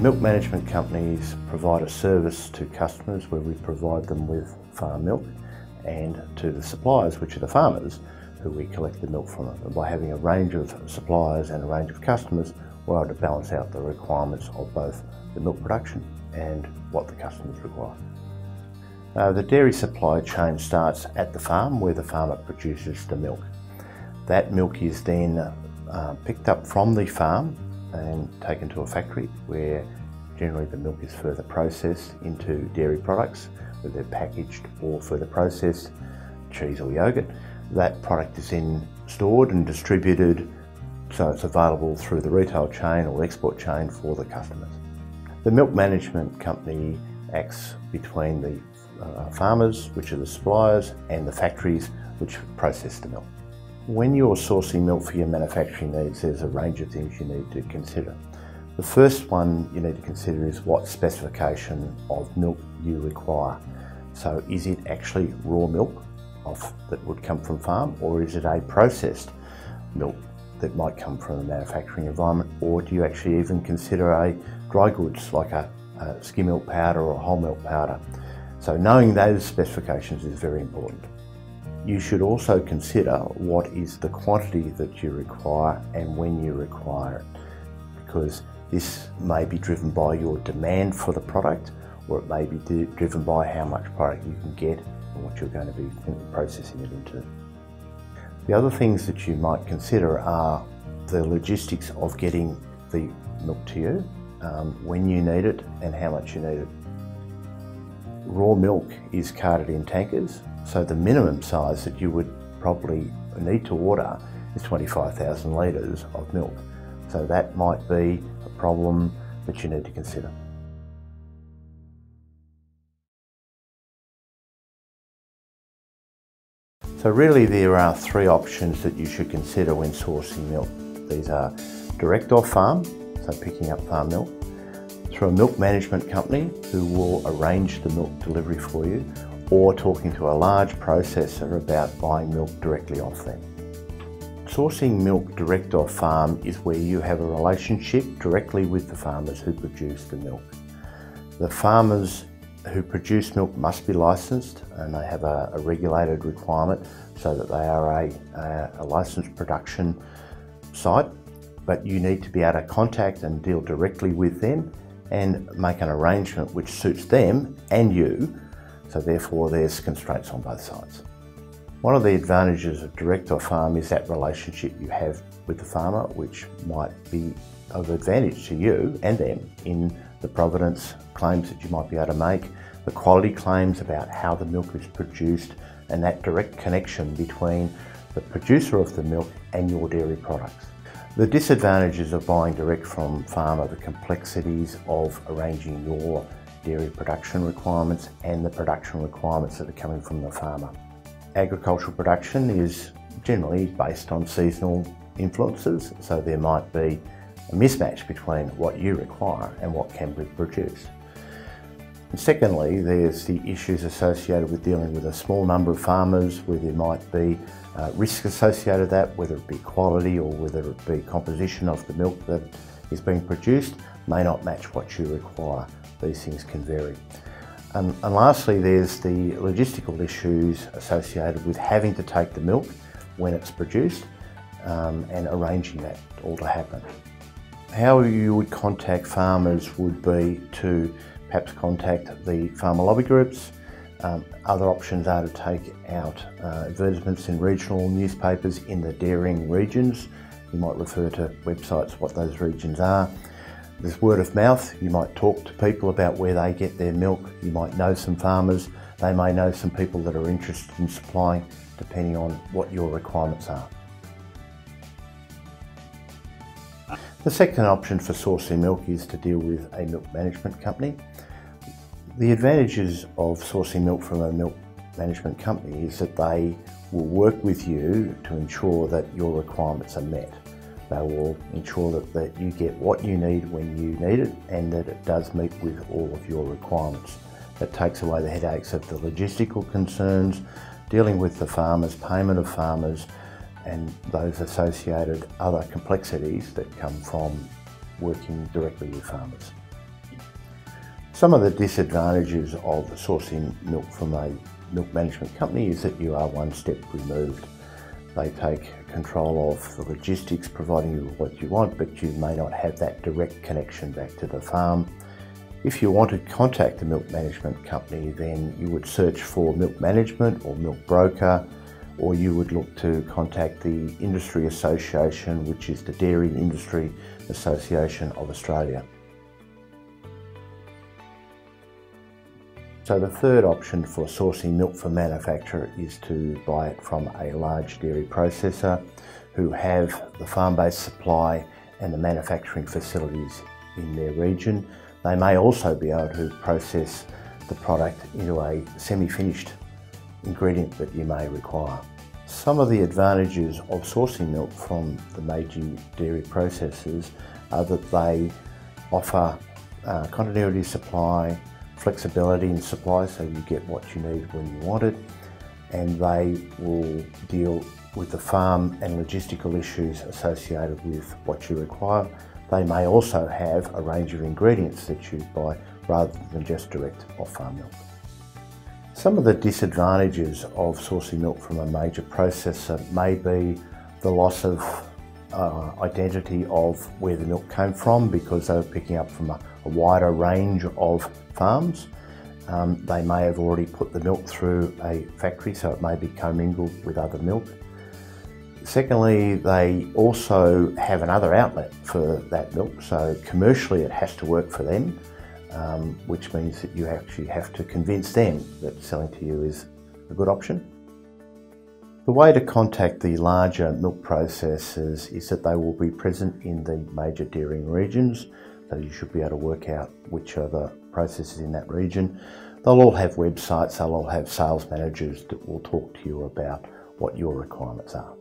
Milk management companies provide a service to customers where we provide them with farm milk and to the suppliers, which are the farmers, who we collect the milk from. And by having a range of suppliers and a range of customers, we're able to balance out the requirements of both the milk production and what the customers require. Uh, the dairy supply chain starts at the farm where the farmer produces the milk. That milk is then uh, picked up from the farm and taken to a factory where generally the milk is further processed into dairy products, whether packaged or further processed, cheese or yogurt. That product is then stored and distributed so it's available through the retail chain or export chain for the customers. The milk management company acts between the uh, farmers, which are the suppliers, and the factories, which process the milk. When you're sourcing milk for your manufacturing needs, there's a range of things you need to consider. The first one you need to consider is what specification of milk you require. So is it actually raw milk that would come from farm or is it a processed milk that might come from a manufacturing environment or do you actually even consider a dry goods like a, a skim milk powder or a whole milk powder? So knowing those specifications is very important. You should also consider what is the quantity that you require and when you require it because this may be driven by your demand for the product or it may be driven by how much product you can get and what you're going to be processing it into. The other things that you might consider are the logistics of getting the milk to you, um, when you need it and how much you need it. Raw milk is carted in tankers, so the minimum size that you would probably need to order is 25,000 litres of milk. So that might be a problem that you need to consider. So really there are three options that you should consider when sourcing milk. These are direct off farm, so picking up farm milk, through a milk management company who will arrange the milk delivery for you, or talking to a large processor about buying milk directly off them. Sourcing milk direct off farm is where you have a relationship directly with the farmers who produce the milk. The farmers who produce milk must be licensed and they have a, a regulated requirement so that they are a, a, a, licensed production site. But you need to be able to contact and deal directly with them and make an arrangement which suits them and you. So therefore there's constraints on both sides. One of the advantages of direct off farm is that relationship you have with the farmer, which might be of advantage to you and them in the provenance claims that you might be able to make, the quality claims about how the milk is produced, and that direct connection between the producer of the milk and your dairy products. The disadvantages of buying direct from farm are the complexities of arranging your dairy production requirements and the production requirements that are coming from the farmer. Agricultural production is generally based on seasonal influences, so there might be a mismatch between what you require and what can be produced. And secondly, there's the issues associated with dealing with a small number of farmers where there might be uh, risk associated with that, whether it be quality or whether it be composition of the milk that is being produced may not match what you require. These things can vary. And, and lastly, there's the logistical issues associated with having to take the milk when it's produced um, and arranging that all to happen. How you would contact farmers would be to perhaps contact the farmer lobby groups. Um, other options are to take out uh, advertisements in regional newspapers in the dairying regions. You might refer to websites what those regions are. There's word of mouth. You might talk to people about where they get their milk. You might know some farmers. They may know some people that are interested in supplying depending on what your requirements are. The second option for sourcing milk is to deal with a milk management company. The advantages of sourcing milk from a milk management company is that they will work with you to ensure that your requirements are met. They will ensure that, that you get what you need when you need it and that it does meet with all of your requirements. That takes away the headaches of the logistical concerns, dealing with the farmers, payment of farmers, and those associated other complexities that come from working directly with farmers. Some of the disadvantages of sourcing milk from a milk management company is that you are one step removed. They take control of the logistics, providing you with what you want, but you may not have that direct connection back to the farm. If you want to contact the milk management company, then you would search for milk management or milk broker, or you would look to contact the Industry Association, which is the Dairy Industry Association of Australia. So the third option for sourcing milk for manufacture is to buy it from a large dairy processor who have the farm-based supply and the manufacturing facilities in their region. They may also be able to process the product into a semi-finished ingredient that you may require. Some of the advantages of sourcing milk from the major dairy processors are that they offer uh, continuity supply, flexibility in supply so you get what you need when you want it and they will deal with the farm and logistical issues associated with what you require. They may also have a range of ingredients that you buy rather than just direct off-farm milk. Some of the disadvantages of sourcing milk from a major processor may be the loss of uh, identity of where the milk came from because they were picking up from a, a wider range of farms. Um, they may have already put the milk through a factory so it may be commingled with other milk. Secondly, they also have another outlet for that milk, so commercially it has to work for them, um, which means that you actually have to convince them that selling to you is a good option. The way to contact the larger milk processors is that they will be present in the major dairying regions, so you should be able to work out which are the processes in that region. They'll all have websites, they'll all have sales managers that will talk to you about what your requirements are.